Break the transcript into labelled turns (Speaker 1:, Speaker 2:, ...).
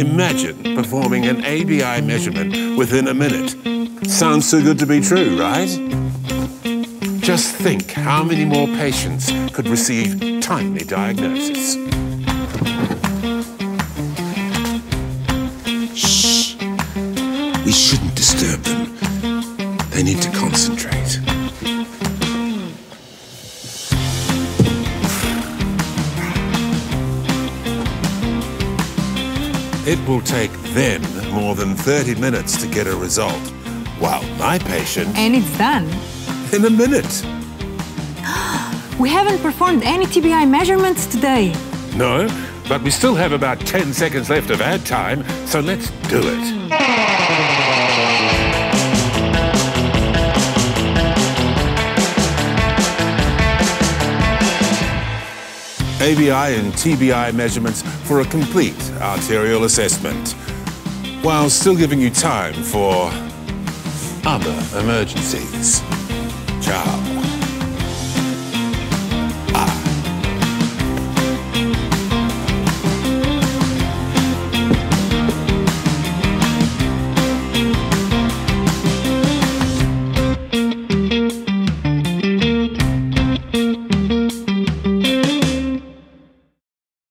Speaker 1: Imagine performing an ABI measurement within a minute. Sounds too good to be true, right? Just think how many more patients could receive timely diagnosis.
Speaker 2: Shh. We shouldn't disturb them. They need to concentrate.
Speaker 1: It will take them more than 30 minutes to get a result, while my patient,
Speaker 3: And it's done.
Speaker 1: in a minute.
Speaker 3: We haven't performed any TBI measurements today.
Speaker 1: No, but we still have about 10 seconds left of ad time, so let's do it. Hmm. ABI and TBI measurements for a complete arterial assessment, while still giving you time for other emergencies. Ciao.